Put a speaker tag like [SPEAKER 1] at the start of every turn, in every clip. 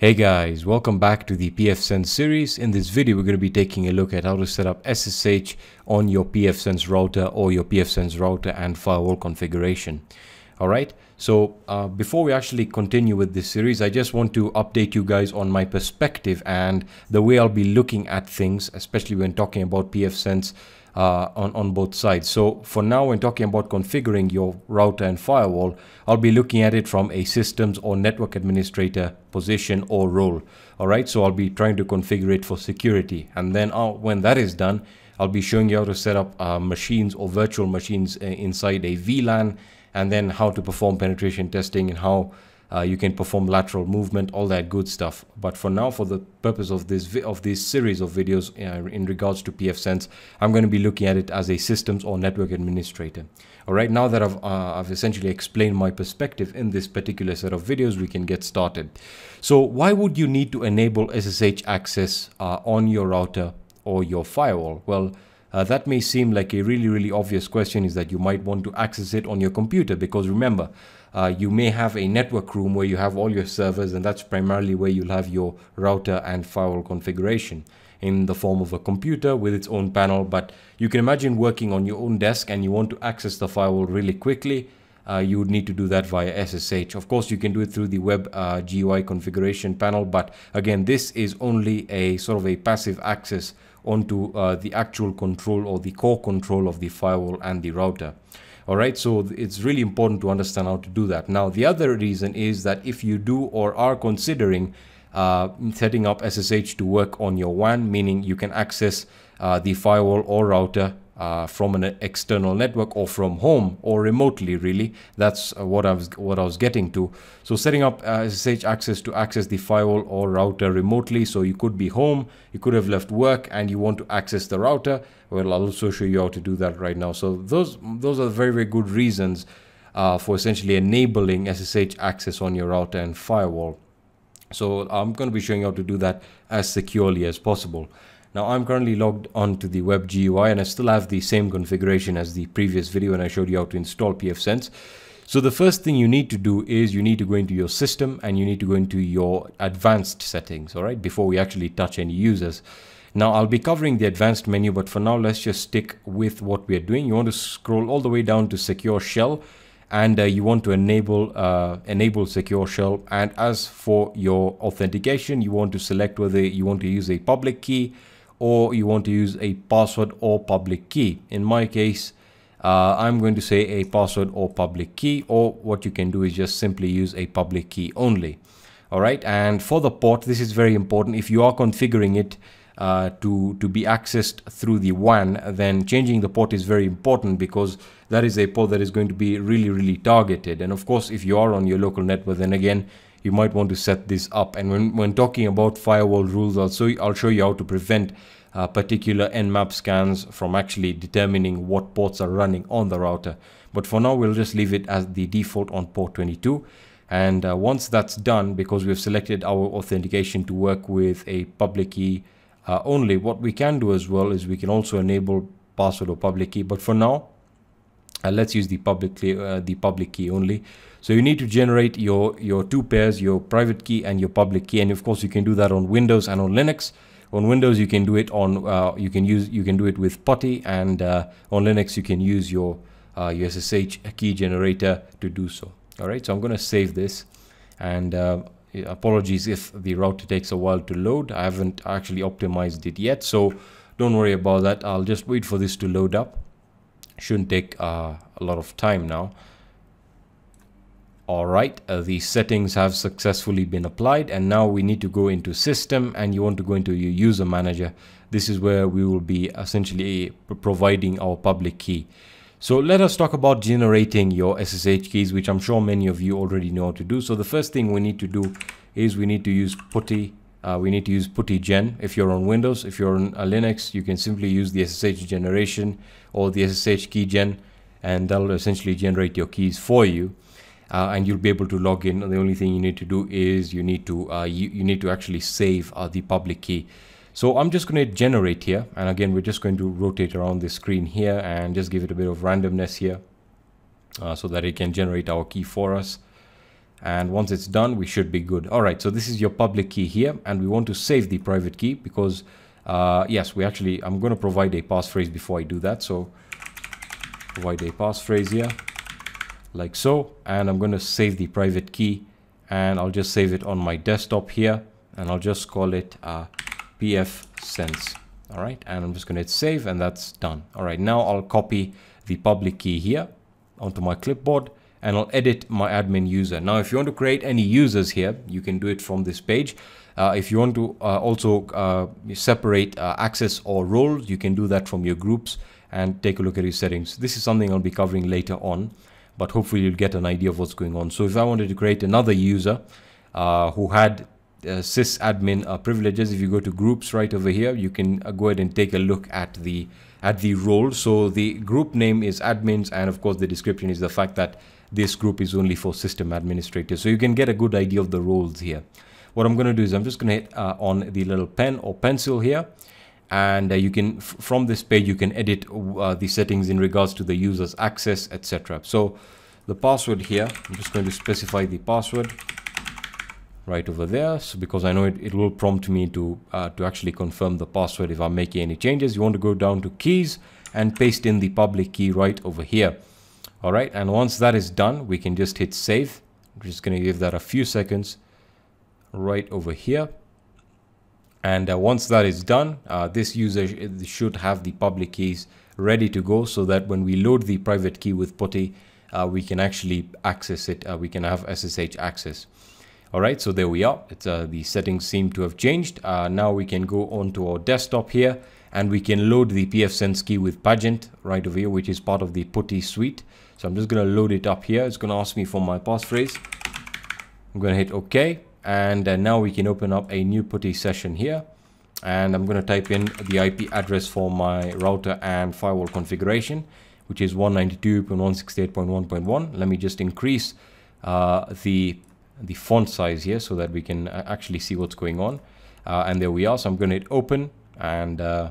[SPEAKER 1] Hey guys, welcome back to the pfSense series. In this video, we're going to be taking a look at how to set up SSH on your pfSense router or your pfSense router and firewall configuration. Alright, so uh, before we actually continue with this series, I just want to update you guys on my perspective and the way I'll be looking at things, especially when talking about pfSense uh, on, on both sides. So for now, when talking about configuring your router and firewall, I'll be looking at it from a systems or network administrator position or role. All right, so I'll be trying to configure it for security. And then uh, when that is done, I'll be showing you how to set up uh, machines or virtual machines uh, inside a VLAN and then how to perform penetration testing and how uh, you can perform lateral movement, all that good stuff. But for now, for the purpose of this of this series of videos uh, in regards to pfSense, I'm going to be looking at it as a systems or network administrator. All right, now that I've, uh, I've essentially explained my perspective in this particular set of videos, we can get started. So why would you need to enable SSH access uh, on your router or your firewall? Well, uh, that may seem like a really, really obvious question is that you might want to access it on your computer because remember, uh, you may have a network room where you have all your servers and that's primarily where you'll have your router and firewall configuration in the form of a computer with its own panel. But you can imagine working on your own desk and you want to access the firewall really quickly. Uh, you would need to do that via SSH. Of course, you can do it through the web uh, GUI configuration panel, but again, this is only a sort of a passive access onto uh, the actual control or the core control of the firewall and the router. All right, so it's really important to understand how to do that. Now, the other reason is that if you do or are considering uh, setting up SSH to work on your WAN, meaning you can access uh, the firewall or router uh, from an external network or from home or remotely really. That's uh, what I was what I was getting to. So setting up uh, SSH access to access the firewall or router remotely so you could be home you could have left work and you want to access the router. Well I'll also show you how to do that right now. So those those are very very good reasons uh, for essentially enabling SSH access on your router and firewall so I'm going to be showing you how to do that as securely as possible now I'm currently logged onto the web GUI and I still have the same configuration as the previous video when I showed you how to install pfSense. So the first thing you need to do is you need to go into your system and you need to go into your advanced settings, all right, before we actually touch any users. Now I'll be covering the advanced menu, but for now, let's just stick with what we're doing. You want to scroll all the way down to secure shell and uh, you want to enable uh, enable secure shell. And as for your authentication, you want to select whether you want to use a public key or you want to use a password or public key. In my case, uh, I'm going to say a password or public key, or what you can do is just simply use a public key only. All right, and for the port, this is very important. If you are configuring it uh, to, to be accessed through the WAN, then changing the port is very important because that is a port that is going to be really, really targeted. And of course, if you are on your local network, then again, you might want to set this up. And when, when talking about firewall rules, I'll, show you, I'll show you how to prevent uh, particular nmap scans from actually determining what ports are running on the router. But for now, we'll just leave it as the default on port 22. And uh, once that's done, because we've selected our authentication to work with a public key uh, only, what we can do as well is we can also enable password or public key. But for now, uh, let's use the public key, uh, the public key only. So you need to generate your, your two pairs, your private key and your public key. And of course, you can do that on Windows and on Linux. On Windows, you can do it on, uh, you can use, you can do it with PuTTY and uh, on Linux, you can use your, uh, your SSH key generator to do so. All right, so I'm going to save this and uh, apologies if the router takes a while to load. I haven't actually optimized it yet, so don't worry about that. I'll just wait for this to load up. Shouldn't take uh, a lot of time now. Alright, uh, the settings have successfully been applied and now we need to go into system and you want to go into your user manager. This is where we will be essentially providing our public key. So let us talk about generating your SSH keys, which I'm sure many of you already know how to do. So the first thing we need to do is we need to use PuTTY. Uh, we need to use PuTTYgen. If you're on Windows, if you're on Linux, you can simply use the SSH generation or the SSH key gen, and that'll essentially generate your keys for you uh, and you'll be able to log in. The only thing you need to do is you need to uh, you, you need to actually save uh, the public key. So I'm just going to generate here, and again we're just going to rotate around the screen here and just give it a bit of randomness here, uh, so that it can generate our key for us. and once it's done we should be good all right so this is your public key here and we want to save the private key because uh, yes we actually I'm going to provide a passphrase before I do that so provide a passphrase here like so and I'm going to save the private key and I'll just save it on my desktop here and I'll just call it uh, pf sense all right and I'm just going to hit save and that's done all right now I'll copy the public key here onto my clipboard and I'll edit my admin user. Now, if you want to create any users here, you can do it from this page. Uh, if you want to uh, also uh, separate uh, access or roles, you can do that from your groups and take a look at your settings. This is something I'll be covering later on, but hopefully you'll get an idea of what's going on. So if I wanted to create another user uh, who had uh, sysadmin uh, privileges, if you go to groups right over here, you can uh, go ahead and take a look at the at the role. So the group name is admins, and of course the description is the fact that this group is only for system administrators. So you can get a good idea of the roles here. What I'm going to do is I'm just going to hit uh, on the little pen or pencil here. And uh, you can, from this page, you can edit uh, the settings in regards to the user's access, etc. So the password here, I'm just going to specify the password right over there. So because I know it, it will prompt me to, uh, to actually confirm the password if I'm making any changes. You want to go down to keys and paste in the public key right over here. All right, and once that is done, we can just hit save. I'm just going to give that a few seconds right over here. And uh, once that is done, uh, this user sh should have the public keys ready to go so that when we load the private key with PuTTY, uh, we can actually access it. Uh, we can have SSH access. All right, so there we are. Uh, the settings seem to have changed. Uh, now we can go onto our desktop here and we can load the pfSense key with Pageant right over here, which is part of the PuTTY suite. So I'm just going to load it up here. It's going to ask me for my passphrase. I'm going to hit OK. And uh, now we can open up a new PuTTY session here. And I'm going to type in the IP address for my router and firewall configuration, which is 192.168.1.1. Let me just increase uh, the, the font size here so that we can uh, actually see what's going on. Uh, and there we are. So I'm going to hit open and uh,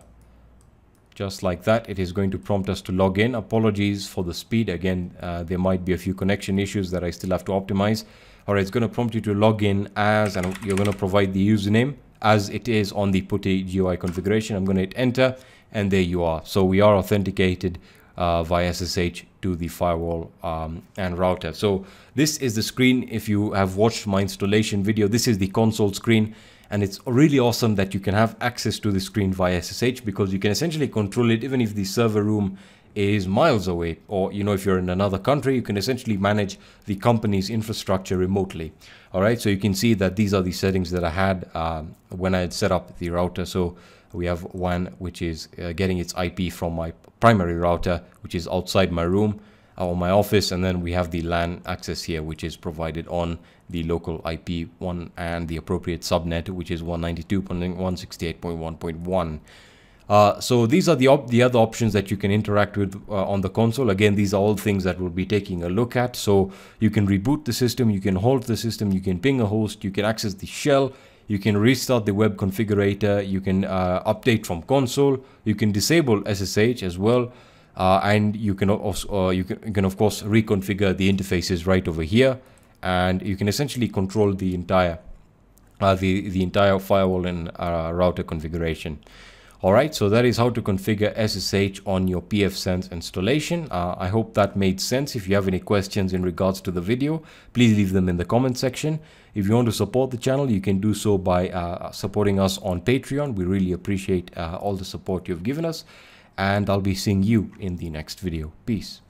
[SPEAKER 1] just like that it is going to prompt us to log in apologies for the speed again uh, there might be a few connection issues that I still have to optimize all right it's going to prompt you to log in as and you're going to provide the username as it is on the PuTTY GUI configuration I'm going to hit enter and there you are so we are authenticated uh, via SSH to the firewall um, and router. So this is the screen if you have watched my installation video this is the console screen. And it's really awesome that you can have access to the screen via SSH because you can essentially control it even if the server room is miles away. Or you know if you're in another country you can essentially manage the company's infrastructure remotely. All right? So you can see that these are the settings that I had um, when I had set up the router. So we have WAN which is uh, getting its IP from my primary router which is outside my room or my office and then we have the LAN access here which is provided on the local IP one and the appropriate subnet which is 192.168.1.1 uh, so these are the the other options that you can interact with uh, on the console. Again, these are all things that we'll be taking a look at. So you can reboot the system, you can halt the system, you can ping a host, you can access the shell, you can restart the web configurator, you can uh, update from console, you can disable SSH as well. Uh, and you can also uh, you, can, you can of course reconfigure the interfaces right over here. And you can essentially control the entire uh, the the entire firewall and uh, router configuration all right so that is how to configure SSH on your pfSense installation uh, I hope that made sense if you have any questions in regards to the video please leave them in the comment section if you want to support the channel you can do so by uh, supporting us on Patreon we really appreciate all the support you've given us and I'll be seeing you in the next video. Peace.